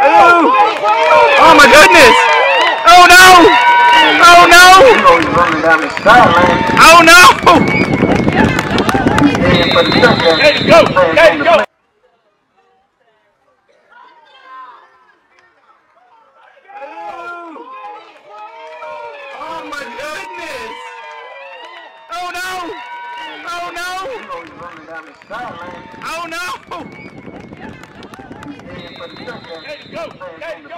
Ooh. Oh my goodness! Oh no! Oh no! Oh no! You go. You go. Oh my goodness! Oh no! Oh no! Oh no! You go. You go.